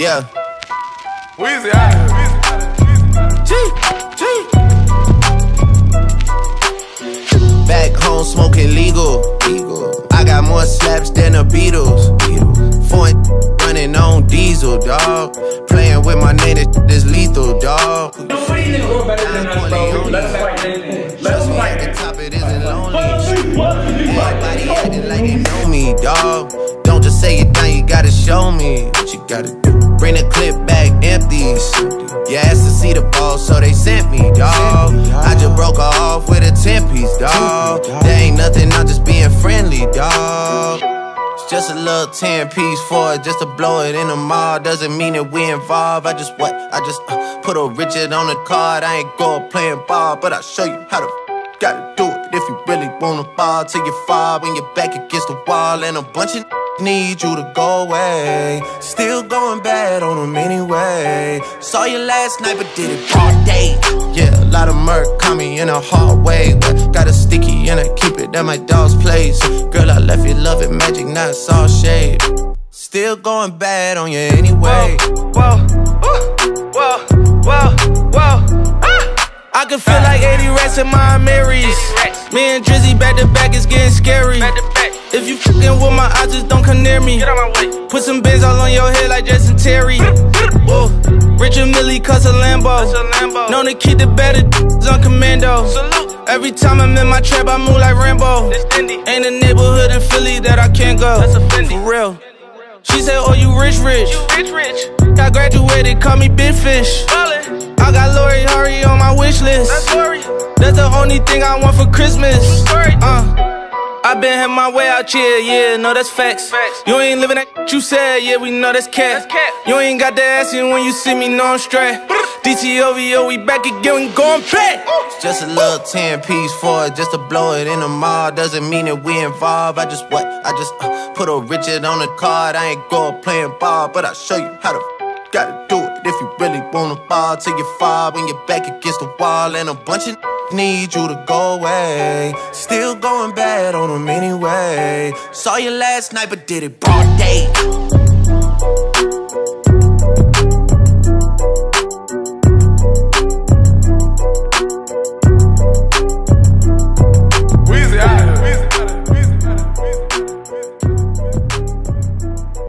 Yeah. Weezy out G, G. Back home smoking legal. legal. I got more slaps than the Beatles. Foreign running on diesel, dog. Playing with my name, this lethal, dog. Don't say nigga better than us, bro. Let us fight Let us fight dog. Don't just say it now, you gotta show me what you gotta do. Bring the clip back empties. You asked to see the ball, so they sent me, dog. I just broke her off with a 10 piece, dog. There ain't nothing, I'm just being friendly, dog. It's just a little 10 piece for it, just to blow it in the mall. Doesn't mean that we involved. I just what? I just uh, put a Richard on the card. I ain't go playing ball, but I'll show you how to gotta do it. If you really wanna fall till you fall when you're back against the wall, and a bunch of need you to go away. Still going bad on them anyway. Saw you last night, but did it all day. Yeah, a lot of murk caught me in a hard way. But got a sticky and I keep it at my dog's place. Girl, I left you loving magic, not all shade. Still going bad on you anyway. Whoa, whoa, whoa, whoa, whoa. I can feel like 80 rats in my Marys. Me and Drizzy back to back, it's getting scary. Back to back. If you fucking with my eyes, just don't come near me. Get out my way. Put some bins all on your head like Jason Terry. Whoa. Richard Mille cuss a Lambo. It's a Lambo. Known to keep the better on commando. Salute. Every time I'm in my trap, I move like Rambo. Ain't a neighborhood in Philly that I can't go. That's a Fendi. For real. She said, Oh, you rich, rich. You rich, rich. I graduated, call me Big Fish. Ballin'. I got Lori Harvey on my wish list. That's Lori. That's the only thing I want for Christmas. Story. Uh. I been had my way out here, yeah, no, that's facts. Facts. You ain't living that you said, yeah, we know that's cat. That's cat. You ain't got the ass in when you see me, know I'm straight. DTOVO, we back again, we going back. It's just a little 10 piece for it, just to blow it in the mall. Doesn't mean that we involved. I just what? I just uh, put a Richard on the card. I ain't go playing ball, but I'll show you how to gotta do it. If you really wanna fall till you fall when you're back against the wall, and a bunch of need you to go away. Still going bad on them anyway. Saw you last night, but did it broad day.